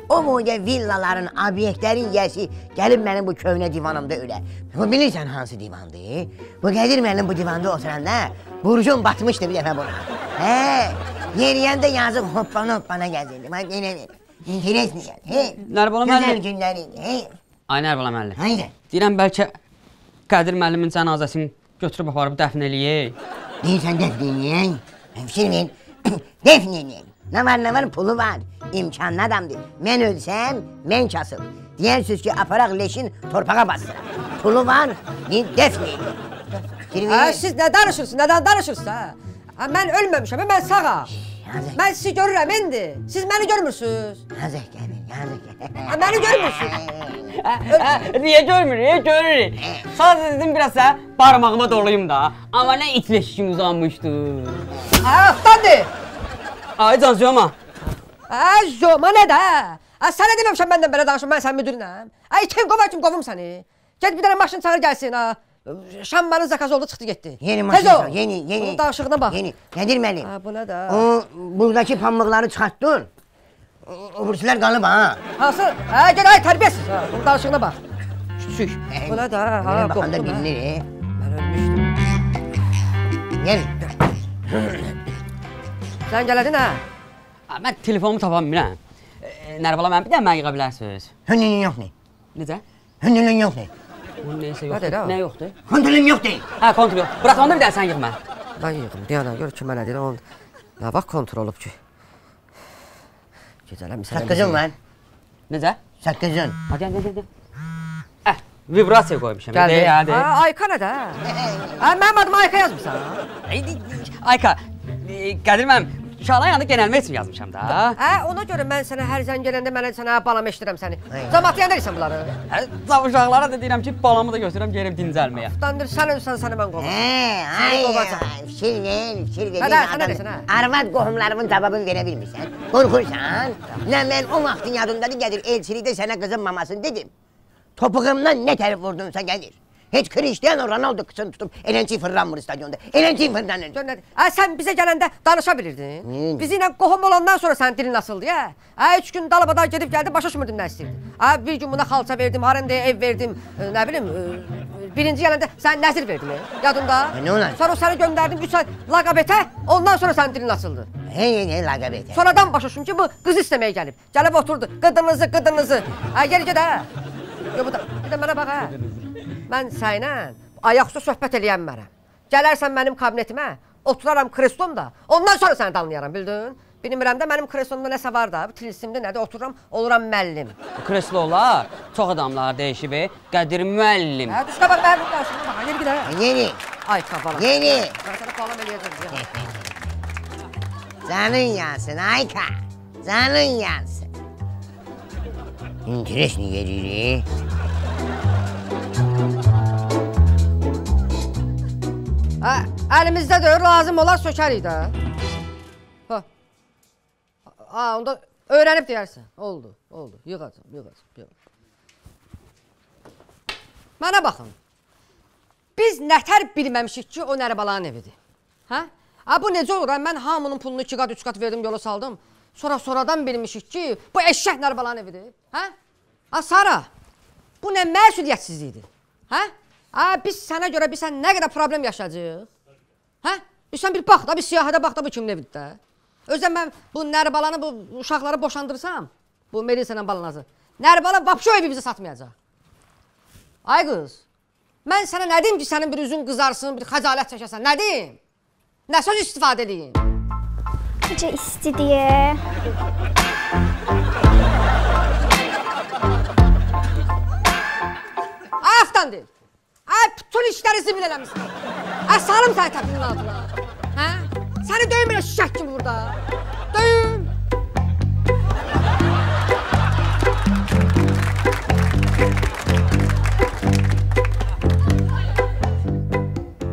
Speaker 1: o boyda villaların, obyektlərin yiyəsi gəlib mənim bu köhnə divanımda ölə. Bu bilirsən hansı divandır? Bu Qədir mənim bu divanda oturanda burcum batmışdı bir dəfə buna. Hə, yeriyəndə yazıq hoppana hoppana gəzirdi. Mən elə interesli gəl. Hə,
Speaker 9: Nərbala
Speaker 1: gözəl
Speaker 9: müəllim.
Speaker 1: günlər idi. Hə,
Speaker 9: Ay Nərbala müəllim.
Speaker 1: haydi.
Speaker 9: Deyirəm bəlkə Qədir müəllimin cənazəsini götürüb aparıb dəfn eləyək.
Speaker 1: Deyirsən dəfn eləyək. Fikir ver. dəfn eləyək. Nə var nə var pulu var. İmkanlı adamdır. Mən ölsəm, mən kasıb. Deyərsiniz ki, aparaq leşin torpağa bastıram. Pulu var, deyin dəfn eləyək. Fikir
Speaker 5: Ha,
Speaker 1: ver.
Speaker 5: siz nə danışırsınız? Nədən danışırsınız ha? Ha, mən ölməmişəm, mən sağam.
Speaker 1: Yazıq,
Speaker 5: Mən sizi görürəm indi. Siz məni görmürsüz.
Speaker 1: yazıq gəlir, yazıq gəlir.
Speaker 5: Ha, məni görmürsüz.
Speaker 9: Niyə görmürük? Görürük. Sadəcə dedim biraz da barmağıma doluyum da. Amma nə itleş kimi uzanmışdı.
Speaker 5: Ha, atlandı.
Speaker 9: Ay Canziyoma.
Speaker 5: Ha, zoma nə də? Ha, sənə deməmişəm məndən belə danışım, mən sənin müdirinəm. Ha, kim qova kim qovum səni. Get bir dənə maşın çağır gəlsin ha. Şambanın zakaz oldu çıxdı getdi.
Speaker 1: Yeni maşın, yeni, yeni.
Speaker 5: Bunun danışığına bax.
Speaker 1: Yeni. Qədir müəllim.
Speaker 5: Ha, bu nə də?
Speaker 1: O buradakı pambıqları çıxartdın. Bursilər qalıb ha.
Speaker 5: Hansı? Ha, gəl ay tərbiyəsiz. Ha, bunun danışığına bax. Küçük. Bu nə də? Ha,
Speaker 1: baxanda bilinir.
Speaker 5: Mən ölmüşdüm.
Speaker 1: Gəl.
Speaker 5: Sən gələdin ha?
Speaker 9: Ha, Mən telefonumu tapa bilmirəm. Nərbala mən bir də mən yığa bilərsiniz.
Speaker 1: Hünnünün yoxdur.
Speaker 9: Necə?
Speaker 1: Hünnünün yoxdur.
Speaker 9: Bunun neysə yoxdur. Nə yoxdur?
Speaker 1: Kontrolün yoxdur.
Speaker 9: Hə, kontrol yox. Bırak onda bir dənə sən yığ mən.
Speaker 5: Mən yığım. Deyənə gör ki, mənə deyir. Onun nə vaxt kontrol olub ki? Gecələmisən.
Speaker 1: Saqqızın var.
Speaker 9: Necə?
Speaker 1: Saqqızın.
Speaker 9: Hadi, hadi, hadi. Eh, vibrasiya qoymuşam.
Speaker 5: Gəldi.
Speaker 9: Hadi.
Speaker 5: Ha, Ayka nədə? Ha, mənim adıma Ayka yazmısan.
Speaker 9: Ayka, Qədir mənim uşaqların yanında genəlmə üçün yazmışam da.
Speaker 5: Hə, ona görə mən sənə hər zəng gələndə mənə sənə balam eşidirəm səni. Cəmaət yanırsan bunları.
Speaker 9: Hə, uşaqlara da deyirəm ki, balamı da götürürəm gəlib dincəlməyə.
Speaker 5: Dandır sən ölsən səni mən qovum.
Speaker 1: Hə, ay,
Speaker 5: qovacam.
Speaker 1: fikir ver, fikir ver.
Speaker 5: Hə, sən
Speaker 1: adam-
Speaker 5: nədirsən, hə?
Speaker 1: Arvad qohumlarımın cavabını verə bilmirsən. Qorxursan. Nə mən o vaxtın yadındadır gəlir elçilikdə sənə qızın mamasını dedim. Topuğumdan nə tərif vurdunsa gəlir. Heç Cristiano Ronaldo qıçını tutub elənçi fırlanmır stadionda. Elənçi fırlanır.
Speaker 5: Gör nədir? Hə, sən bizə gələndə danışa bilirdin.
Speaker 1: Hmm.
Speaker 5: Bizi ilə qohum olandan sonra sənin dilin nasıldı, hə? Hə, üç gün dalabadar gedib gəldi, başa düşmürdün nə istəyirdi. Hə, bir gün buna xalça verdim, harında ev verdim, e, nə bilim, e, birinci gələndə sən nəzir verdin, e? yadında?
Speaker 1: E, nə olar?
Speaker 5: Sonra səni göndərdim 3 ay laqabetə, ondan sonra sənin dilin nasıldı?
Speaker 1: Hey, hey, hey, laqabet.
Speaker 5: Sonradan başa düşdüm ki, bu qız istəməyə gəlib. Gəlib oturdu, qıdınızı, qıdınızı. Hə, gel gedə. Yo, bu da, bir də mənə bax, hə. Mən sənlə ayaqüstə söhbət eləyən mənəm. Gələrsən mənim kabinetimə, oturaram kreslomda, ondan sonra səni danlayaram, bildin? Bilmirəm də mənim kreslomda nəsə var da, bu tilsimdə nədir, otururam, oluram müəllim.
Speaker 9: Kreslolar çox adamlar dəyişib. e. Qədir müəllim.
Speaker 5: Hə, düşdə bax, mənim qarşımda bax, yeri gidə.
Speaker 1: Yeni,
Speaker 5: Ay, kabala.
Speaker 1: yeni.
Speaker 5: Mən sənə palam eləyəcəm.
Speaker 1: Canın yansın Ayka. Canın yansın. İnteresli geliyor.
Speaker 5: Hə, əlimizdə deyir, lazım olar sökərik də. Ha. Ha, onda öyrənib deyərsən. Oldu, oldu. Yığacam, yığacam, yığacam. Mənə baxın. Biz nətər bilməmişik ki, o Nəribalanın evidir. Hə? Ha bu necə olur? Mən hamının pulunu 2 qat, 3 qat verdim, yola saldım. Sonra sonradan bilmişik ki, bu eşşək Nəribalanın evidir. Hə? Ha Sara. Bu nə məsuliyyətsizlikdir? Hə? Ha biz sənə görə biz sən nə qədər problem yaşayacağıq? Hə? Sən bir bax da, bir siyahıda bax da bu kimin evidir də. Özdən mən bu Nəribalanı bu uşaqları boşandırsam, bu Melisa ilə balanazı. Nərbala vapşo evi bizi satmayacaq. Ay qız, mən sənə nə deyim ki, sənin bir üzün qızarsın, bir xəcalət çəkəsən, nə deyim? Nə söz istifadə edeyim?
Speaker 8: Necə isti deyə.
Speaker 5: Ay aftan deyil. Ay bütün işləri zibil eləmişsən. Ay salım səni təpinin altına. Hə? Səni döyüm elə şişək kimi burada. Döyüm.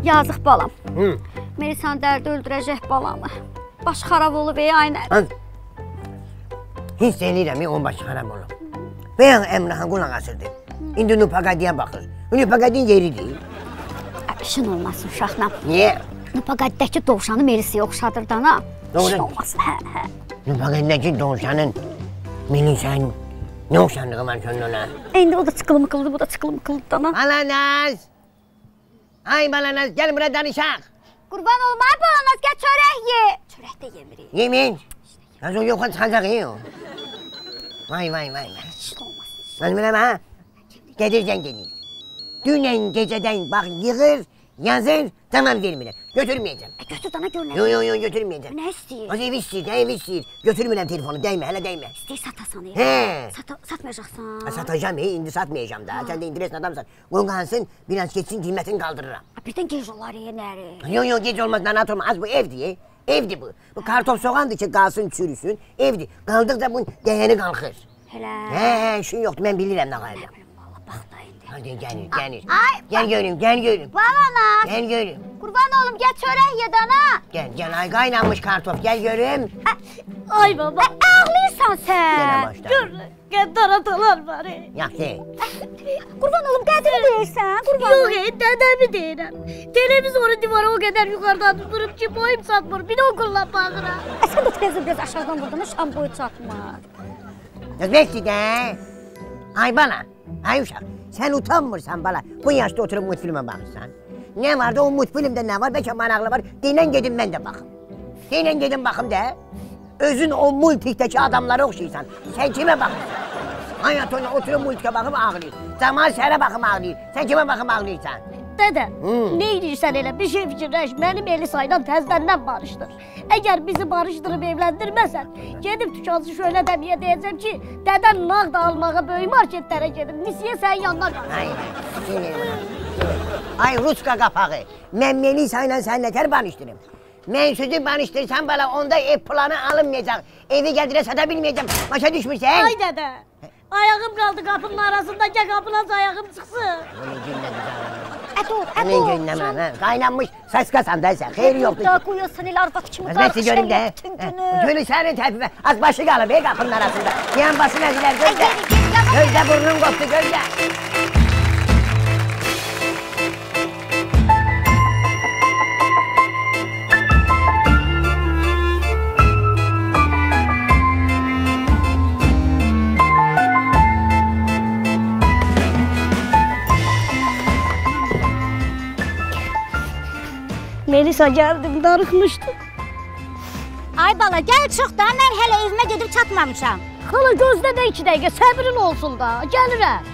Speaker 2: Yazıq balam.
Speaker 1: Hı.
Speaker 2: Melisan dərdi öldürəcək balamı. Baş xarab olub ey aynə.
Speaker 1: Az. Hiss eləyirəm, onun başı xarab olub. Bəyan Əmrahan qulaq asırdı. İndi Nupaqadiyə baxır. Nupaqadin yeridir.
Speaker 2: İşin olmasın uşaqla.
Speaker 1: Niyə?
Speaker 2: Nupaqaddəki dovşanı Melisaya oxşadır dana. İşin olmasın, hə, hə.
Speaker 1: Nupaqadindəki dovşanın Melisən nə oxşanlığı var sənin ona?
Speaker 2: İndi o da çıqılı mıqıldı, bu da çıqılı mıqıldı dana.
Speaker 1: Balanaz! Ay balanaz, gəl bura danışaq.
Speaker 2: Qurban olmay balanaz, gəl çörək ye. Çörək də yemirik.
Speaker 1: Yemin. Az o yoxa çıxacaq iyi o. Vay vay vay vay.
Speaker 2: İşin olmasın.
Speaker 1: Mən biləm ha. Gedirsən gedir. Dünən gecədən bax yığır, yazır, tamam vermirəm. Götürməyəcəm.
Speaker 2: E, götür dana gör nə.
Speaker 1: Yo yo yo götürməyəcəm.
Speaker 2: Nə istəyir?
Speaker 1: O evi istəyir, evi istəyir. Götürmürəm telefonu, dəymə, hələ dəymə.
Speaker 2: İstəyir satasan. e.
Speaker 1: He.
Speaker 2: Sata, satmayacaqsan.
Speaker 1: Ha, Satacağım, he, indi satmayacağım da. Sən də interes adamsan. Qoy qansın, biraz keçsin, qiymətini qaldırıram.
Speaker 2: Ha, Birdən gec olar ye nəri.
Speaker 1: Yo yo gec olmaz, nana olmaz. Az bu evdir, he. Evdir bu. Bu kartof soğandır ki, qalsın, çürüsün. Evdir. Qaldıqca bunun dəyəni qalxır.
Speaker 2: Hələ.
Speaker 1: Hə, hə, işin yoxdur, mən bilirəm nə.
Speaker 2: Valla bax da.
Speaker 1: Hadi gəlir, gəlir.
Speaker 2: Ay,
Speaker 1: Gəl görüm, gəl görüm.
Speaker 2: Balanaz.
Speaker 1: Gəl görüm.
Speaker 2: Qurban olum, gəl çörək ye dana.
Speaker 1: Gəl, gəl, ay qaynanmış kartof, gəl görüm.
Speaker 3: Ay baba.
Speaker 2: Ağlayırsan sən.
Speaker 1: Yenə başla.
Speaker 3: Gör qədər atalar var. e.
Speaker 1: Yaxşı.
Speaker 2: Qurban olum, qədri deyirsən, qurban
Speaker 3: Yox,
Speaker 2: olum.
Speaker 3: e, dədəmi deyirəm. Televizoru divara o qədər yuxarıdan tuturup ki, boyum çatmır. Bir də okulla baxıram.
Speaker 2: E, sən də tezə biraz aşağıdan vurdun, şam boyu çatmır.
Speaker 1: Özbəkdir də. Ay bala, ay uşaq, sən utanmırsan bala. Bu yaşda oturub multfilmə baxırsan. Nə var da o multfilmdə nə var? Bəlkə maraqlı var. Deyinən gedim mən də baxım. Deyinən gedim baxım da. Özün o multikdəki adamlara oxşayırsan. Sən kimə baxırsan? Hayat ona oturub multikə baxıb ağlayır. Camal sənə baxım ağlayır. Sən kimə baxım ağlayırsan?
Speaker 3: Dədə, nə edirsən elə bir şey fikirləş. Mənim Elisa ilə təzədən barışdır. Əgər bizi barışdırıb evləndirməsən, gedib dükancı şöyle dəmiyə deyəcəm ki, dədən nağd almağa böyük marketlərə gedib. Misiyə sənin yanına qalsın.
Speaker 1: Ay, Ruska qapağı. Mən Melisa ilə sən nətər barışdırım? Mən sözü barışdırsam bala onda ev planı alınmayacaq. Evi gədirə sata bilməyəcəm. Başa düşmürsən?
Speaker 3: Ay dədə, ayağım qaldı qapının arasında, gəl qapını aç ayağım çıxsın.
Speaker 1: Bunu günlədir.
Speaker 11: Ədo,
Speaker 1: Bunu günləmə. hə. Qaynanmış saçkasan da sən. Xeyri yoxdur.
Speaker 11: Daha qoyuyorsan elə arvad kimi
Speaker 1: Ben sizi göreyim de.
Speaker 11: qarışırlar bütün günü.
Speaker 1: Gülü senin tepife. Az başı kalır be kapının arasında. Yan basın eziler gözde.
Speaker 11: Ay, gel, gel, yavaş.
Speaker 1: Gözde burnun koptu gözde.
Speaker 3: Melisa gəldim, darıxmışdım.
Speaker 11: Ay bala, gəl çıx da, mən hələ evimə gedib çatmamışam.
Speaker 3: Xala gözlə də 2 dəqiqə, səbrin olsun da. Gəlirəm.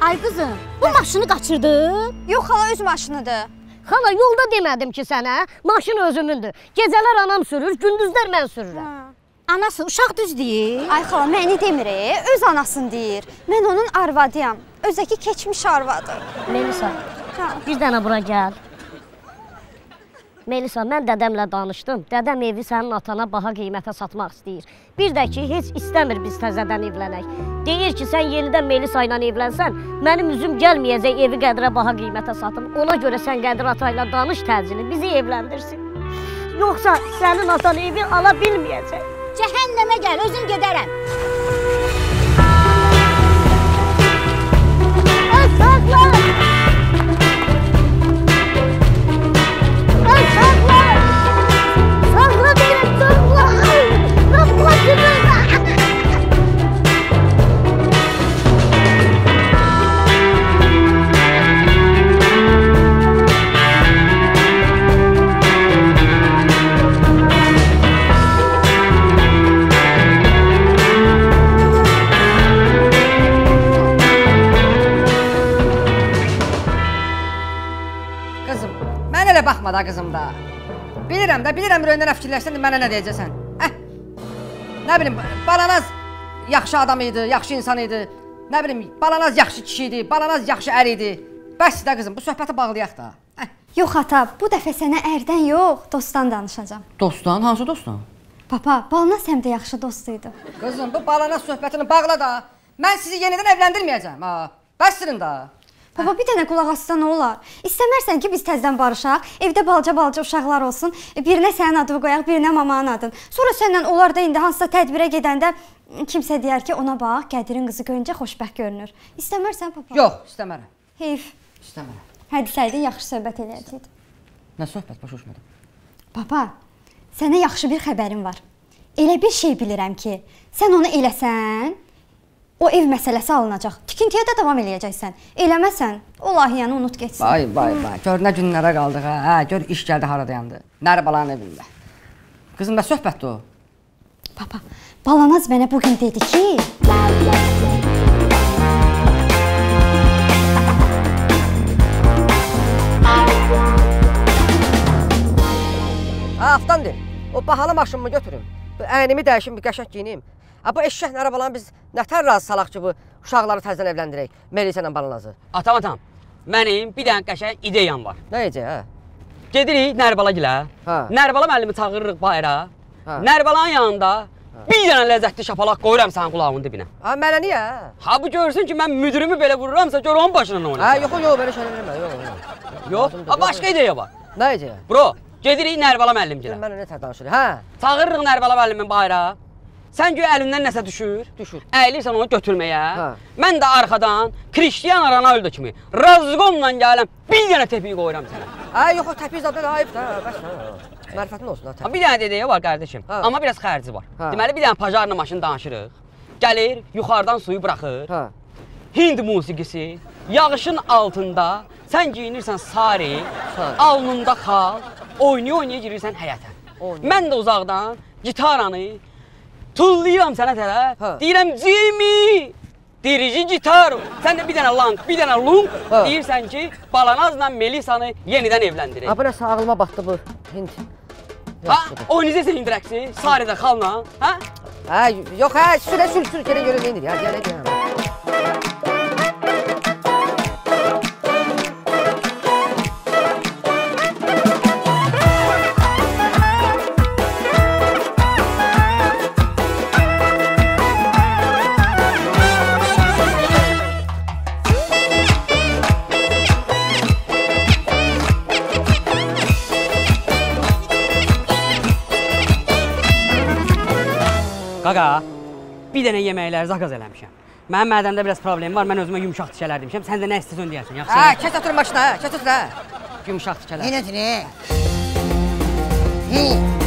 Speaker 11: Ay qızım, bu maşını qaçırdın?
Speaker 6: Yox, xala öz maşınıdır.
Speaker 3: Xala yolda demədim ki sənə, maşın özümündür. Gecələr anam sürür, gündüzlər mən sürürəm.
Speaker 11: Anası uşaq düz deyir.
Speaker 6: Ay xala, məni demir, e, öz anasını deyir. Mən onun arvadıyam. Özəki keçmiş arvadı.
Speaker 3: Melisa,
Speaker 6: Hə.
Speaker 3: bir dənə bura gəl. Melisa, mən dədəmlə danışdım. Dədəm evi sənin atana baha qiymətə satmaq istəyir. Bir də ki, heç istəmir biz təzədən evlənək. Deyir ki, sən yenidən Melisa ilə evlənsən, mənim üzüm gəlməyəcək evi qədrə baha qiymətə satım. Ona görə sən Qədir ata ilə danış təcili, bizi evləndirsin. Yoxsa sənin atan evi ala bilməyəcək.
Speaker 11: Cəhənnəmə gəl, özüm gedərəm.
Speaker 3: Ay, saxla!
Speaker 5: Də, bilirəm ürəyindən fikirləşsən də mənə nə deyəcəksən. Hə? Nə bilim, Balanaz yaxşı adam idi, yaxşı insan idi. Nə bilim, Balanaz yaxşı kişi idi, Balanaz yaxşı ər idi. Bəs də qızım, bu söhbəti bağlayaq da. Hə?
Speaker 6: Yox ata, bu dəfə sənə ərdən yox, dostdan danışacağam.
Speaker 5: Dostdan, hansı dostdan?
Speaker 6: Papa, Balnaz həm də yaxşı dost idi.
Speaker 5: Qızım, bu Balanaz söhbətini bağla da. Mən sizi yenidən evləndirməyəcəm. Ha. Bəsdirin da.
Speaker 6: Baba bir dənə qulaq assa nə olar? İstəmərsən ki biz təzədən barışaq, evdə balaca-balaca uşaqlar olsun, birinə sənin adını qoyaq, birinə mamanın adını. Sonra səndən onlar da indi hansısa tədbirə gedəndə kimsə deyər ki, ona bax, Qədirin qızı görüncə xoşbəxt görünür. İstəmərsən papa?
Speaker 5: Yox, istəmərəm.
Speaker 6: Heyf.
Speaker 5: İstəmərəm.
Speaker 6: Hə desəydin yaxşı söhbət eləyəcəkdik.
Speaker 5: Nə söhbət başa düşmədim.
Speaker 6: Papa, sənə yaxşı bir xəbərim var. Elə bir şey bilirəm ki, sən onu eləsən, o ev məsələsi alınacaq. Tikintiyə də davam eləyəcəksən. Eləməsən, o layihəni unut getsin.
Speaker 5: Vay vay vay. Gör nə günlərə qaldıq ha. Hə, gör iş gəldi hara dayandı. Nər balanın evində. Qızım, nə söhbətdir o?
Speaker 6: Papa, Balanaz mənə bu gün dedi ki,
Speaker 5: Ha, aftandır. O bahalı maşınımı götürüm. Bu əynimi dəyişim, bir qəşəng giyinim. Ha, bu eşşəklə arabalarını biz nətər razı salaq ki, bu uşaqları təzədən evləndirək. Melisa ilə balanazı.
Speaker 9: Atam atam. Mənim bir dənə qəşəng ideyam var.
Speaker 5: Nə edəcək, hə?
Speaker 9: Gedirik Nərbala gilə.
Speaker 5: Hə.
Speaker 9: Nərbala müəllimi çağırırıq bayıra.
Speaker 5: Hə.
Speaker 9: Nərbalanın yanında bir dənə ləzzətli şapalaq qoyuram sənin qulağının dibinə.
Speaker 5: Ha, mənə niyə?
Speaker 9: Ha bu görsün ki, mən müdürümü belə vururamsa gör onun başına nə
Speaker 5: Hə,
Speaker 9: oynasın.
Speaker 5: yox, yox, belə şeylər eləmə, yox, yox.
Speaker 9: Yox. Ha başqa ideya var.
Speaker 5: Nə edəcək?
Speaker 9: Bro, gedirik Nərbala müəllim gilə.
Speaker 5: Mən nə tər danışırıq? Hə,
Speaker 9: Çağırırıq Nərbala müəllimin bayıra. Sən gör əlindən nəsə düşür.
Speaker 5: düşür.
Speaker 9: Əyilirsən onu götürməyə.
Speaker 5: Hə.
Speaker 9: Mən də arxadan Cristiano Ronaldo kimi razqomla gələm bir dənə təpiyi qoyuram sənə.
Speaker 5: Hə, yox, o təpiz zaten ayıb da, bəs hə. Mərifətin olsun ha.
Speaker 9: Ha, bir dənə dediyi var qardaşım.
Speaker 5: Hə.
Speaker 9: Amma biraz xərci var.
Speaker 5: Hə.
Speaker 9: Deməli bir dənə pajarla maşın danışırıq. Gəlir, yuxarıdan suyu buraxır.
Speaker 5: Hə.
Speaker 9: Hind musiqisi, yağışın altında sən geyinirsən sari,
Speaker 5: Sari.
Speaker 9: alnında xal, oynaya-oynaya girirsən həyətə.
Speaker 5: Oynaya.
Speaker 9: Mən də uzaqdan gitaranı tullayıram sənə tərəf.
Speaker 5: Hə.
Speaker 9: Deyirəm Jimmy, Dirici gitar. Sən də bir dənə lang, bir dənə lung
Speaker 5: Ha.
Speaker 9: deyirsən ki, Balanazla Melisanı yenidən evləndirək.
Speaker 5: Ha, burası ağlıma batdı bu. Hind.
Speaker 9: Ha, oynayacaqsan indi rəqsi, Sarıda xalla, hə?
Speaker 5: Ha, yox ha, sürə sür sür gələ görə neynir ya, gələ gələ.
Speaker 9: Qaqa, bir dənə yeməkləri zakaz eləmişəm. Mənim mədəmdə biraz problem var. Mən özümə yumşaq tikələr demişəm. Sən də nə istəsən deyərsən, yaxşı?
Speaker 5: Ha, kəs otur maşına, kəs otur ha.
Speaker 9: Yumşaq tikələr.
Speaker 1: Yine ne? Hey.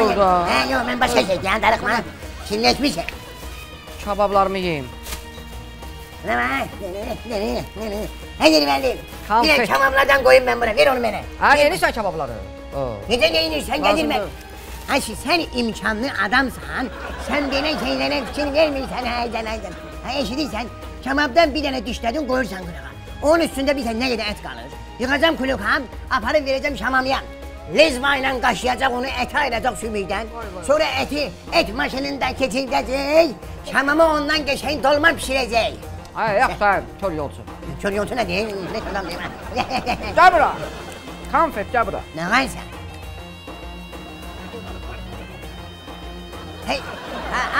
Speaker 1: Yerine.
Speaker 5: Doğru.
Speaker 1: He, yok, ben başka şey, yani darıkma. Çinleşmişim.
Speaker 5: Kabablarımı yeyim.
Speaker 1: Ne var? Ne, ne, ne, ne? Haydi verdim.
Speaker 5: Kalk
Speaker 1: Bir çamamlardan koyun ben buraya, ver onu bana.
Speaker 5: Ha,
Speaker 1: Ver.
Speaker 5: yenirsən kababları. Oo.
Speaker 1: Neden yayınırsan
Speaker 5: Lazım
Speaker 1: getirme. Ha şimdi sen imkanlı adamsan, sen bana şeylere fikir vermiyorsan haydan haydan. Ha eşidirsen, kebaptan bir tane dişledin koyursan kulağa. Onun üstünde bir tane ne kadar et kalır. Yıkacağım kulukam, aparıp vereceğim şamamya. Lezma ilə qaşıyacaq, onu ətə ayıracaq sümükdən. Sonra əti et maşınında keçirəcək, kəməmə ondan qəşəng dolma pişirəcək.
Speaker 5: Ay, yaxşı, dayım, kör yolçu.
Speaker 1: Kör yolçu nə deyir? Ne adam deyir?
Speaker 5: Gəl bura. Konfet, gəl bura.
Speaker 1: Nə qaysan? Hey,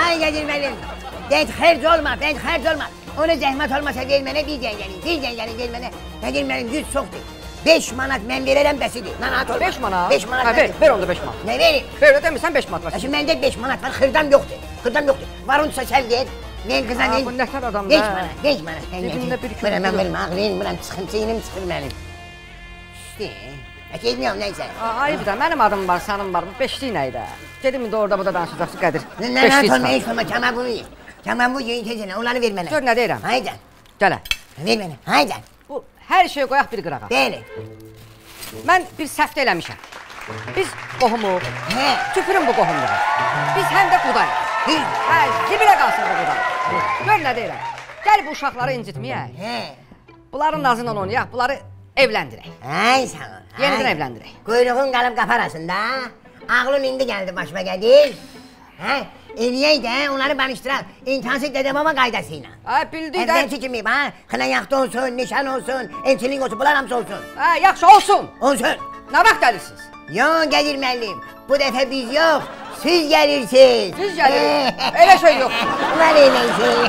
Speaker 1: ay Qədir mənim, ben xərc olma, ben xərc olma. Ona zəhmət olmasa deyil mənə, bir deyil gəlin, bir deyil gəlin, deyil mənə. Qədir mənim, yüz soxdur. 5 manat mən verərəm bəsidir. Narahat olma.
Speaker 5: 5 manat?
Speaker 1: 5 manat.
Speaker 5: Hə, ver, ver onda 5 manat.
Speaker 1: Nə verim?
Speaker 5: Ver, ödəmirsən 5 manat var.
Speaker 1: Şimdi məndə 5 manat var, xırdam yoxdur. Xırdam yoxdur. Var onsa sən ver. Mən
Speaker 5: qıza
Speaker 1: nə?
Speaker 5: Bu nətər adamdır. 5
Speaker 1: manat, 5 manat. Cibimdə
Speaker 5: bir
Speaker 1: kürə.
Speaker 5: Mən
Speaker 1: bilmirəm, ağlayın, bilmirəm, çıxıntı yenim, çıxır mənim. İşte. Etməyəm, nəysə.
Speaker 5: Ayıb da, mənim adım var, sənin var. Bu beşlik nə idi? Gedim indi orada burada danışacaqsın, Qədir.
Speaker 1: Narahat olma, heç olma, kəmə bunu ye. Kəmə bu yeyin keçinə, onları ver mənə.
Speaker 5: Gör nə deyirəm.
Speaker 1: Haydan.
Speaker 5: Gələ.
Speaker 1: Ver mənə,
Speaker 5: haydan. Hər şeyi qoyaq bir qırağa.
Speaker 1: Bəli.
Speaker 5: Mən bir səhv eləmişəm. Biz qohumuq.
Speaker 1: Hə.
Speaker 5: Tüpürün bu qohumluğu. Biz həm də qudayıq.
Speaker 1: Hə.
Speaker 5: Hə, zibilə qalsın bu quday. Gör nə deyirəm. Gəl bu uşaqları incitməyək.
Speaker 1: Hə.
Speaker 5: Bunların nazıyla oynayaq, bunları evləndirək.
Speaker 1: Ay sağ ol.
Speaker 5: Yenidən evləndirək.
Speaker 1: Kuyruğun kalıp kapı arasında. Aklın indi geldi başıma gelir. Ha? Eliyey de onları barıştırak. İntansız dedem ama kaydasıyla.
Speaker 5: Ha, bildik də.
Speaker 1: Çıkmayayım ha. Kına yaktı olsun, nişan olsun, ençilik olsun, bunlar hamısı olsun.
Speaker 5: Ha, yaxşı olsun.
Speaker 1: Olsun.
Speaker 5: Nə vaxt gəlirsiniz?
Speaker 1: Yok gelirmeliyim. Bu defa biz yok. Siz gelirsiniz.
Speaker 5: Siz gəlirsiniz. Elə şey yox.
Speaker 1: Var öyle şey.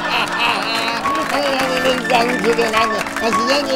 Speaker 1: Öyle bir zencirin hani. Ne oldu?